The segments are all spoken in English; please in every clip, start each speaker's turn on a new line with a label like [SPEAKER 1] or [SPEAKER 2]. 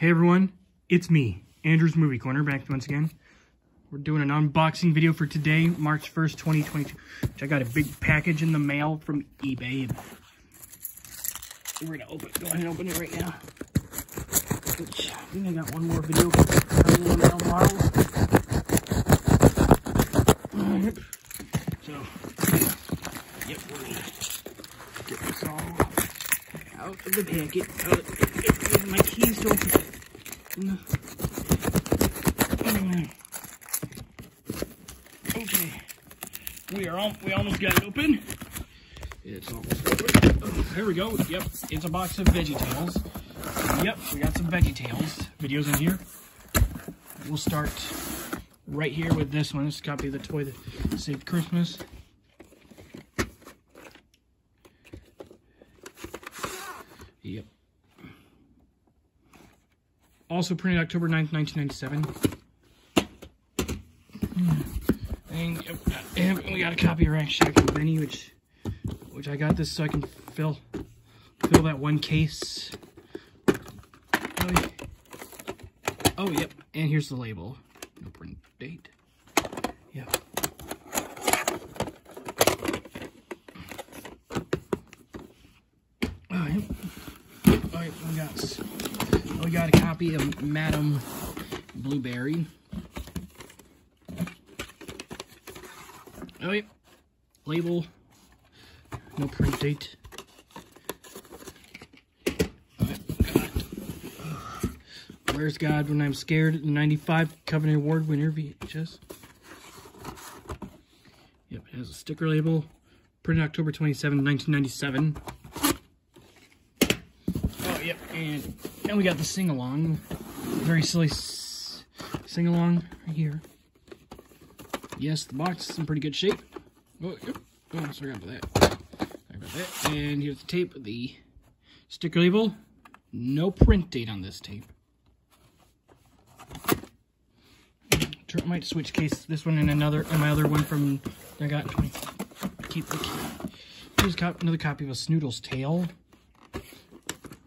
[SPEAKER 1] Hey everyone, it's me, Andrew's Movie Corner, back once again. We're doing an unboxing video for today, March 1st, 2022. Which I got a big package in the mail from eBay. We're gonna open it. go ahead and open it right now. Which, I think I got one more video coming in the mail tomorrow. So, yep, we're gonna get this all out of the packet. Uh, get my keys to it. Okay. We are all, we almost got it open. It's almost open. Oh, there we go. Yep. It's a box of Veggie Tales. Yep, we got some Veggie Tales videos in here. We'll start right here with this one. This copy of the toy that saved Christmas. Yep. Also printed October 9th, 1997. And, uh, we got a copy of Rack Shack and Benny, which which I got this so I can fill fill that one case. Oh, oh yep. And here's the label. No print date. Oh, yep. Oh, yep. Oh. We got Oh, we got a copy of Madame Blueberry. Oh, yep. Label. No print date. Where's God When I'm Scared? 95 Covenant Award winner VHS. Yep, it has a sticker label. Printed October 27, 1997. Oh, yep, and, and we got the sing-along. Very silly sing-along right here. Yes, the box is in pretty good shape. Oh, yep. Oh, sorry about that. Sorry about that. And here's the tape, the sticker label. No print date on this tape. I might switch case this one and another and my other one from I got keep the here's another copy of a Snoodle's Tale.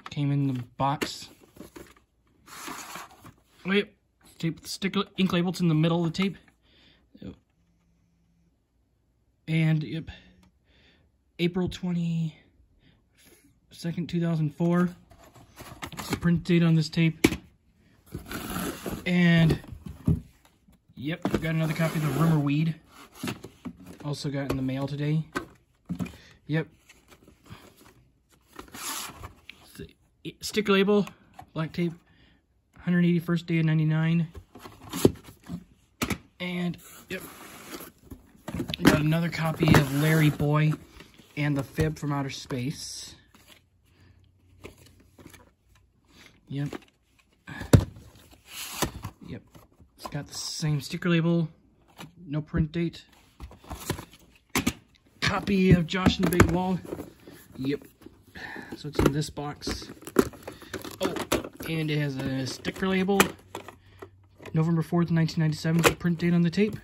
[SPEAKER 1] Came in the box. Wait, tape sticker ink labels in the middle of the tape. And yep. April 22nd, 2004. It's the print date on this tape. And Yep, got another copy of the Rumor Weed. Also got in the mail today. Yep. Sticker label, black tape, 181st day of 99. And, yep. Got another copy of Larry Boy and the Fib from Outer Space. Yep. Yep. It's got the same sticker label, no print date. Copy of Josh and the Big Wall. Yep. So it's in this box. Oh, and it has a sticker label. November 4th, 1997 is the print date on the tape.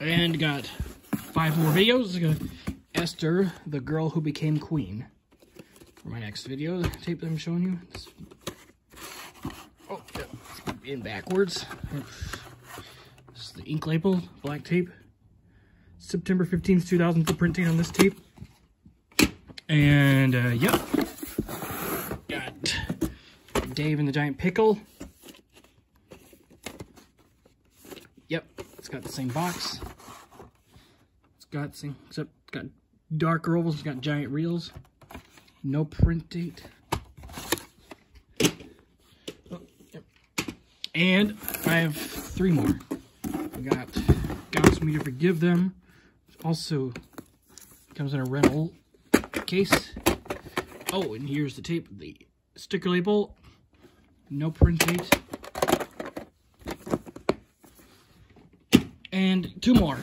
[SPEAKER 1] And got five more videos. Esther, the girl who became queen. For my next video, the tape that I'm showing you. It's in backwards. This is the ink label, black tape. September 15th, 2000 for printing on this tape. And, uh, yep. Dave and the Giant Pickle. Yep, it's got the same box. It's got same, except got darker ovals, it's got giant reels. No print date. Oh, and I have three more. I got God's Me to Forgive Them. Also comes in a rental case. Oh, and here's the tape, the sticker label. No print date. And two more.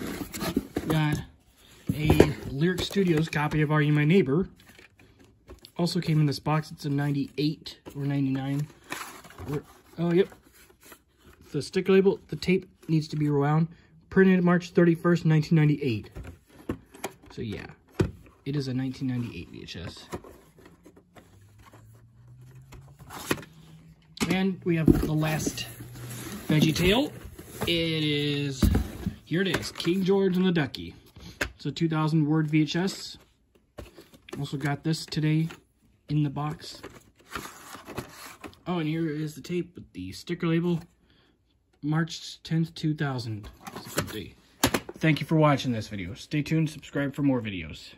[SPEAKER 1] Got a Lyric Studios copy of Are You My Neighbor. Also came in this box. It's a 98 or 99. Oh, yep the sticker label, the tape needs to be rewound. Printed March 31st, 1998. So yeah, it is a 1998 VHS. And we have the last Veggie Tale. It is, here it is, King George and the Ducky. It's a 2,000 word VHS. Also got this today in the box. Oh, and here is the tape with the sticker label. March 10th, 2000. It's a good day. Thank you for watching this video. Stay tuned, subscribe for more videos.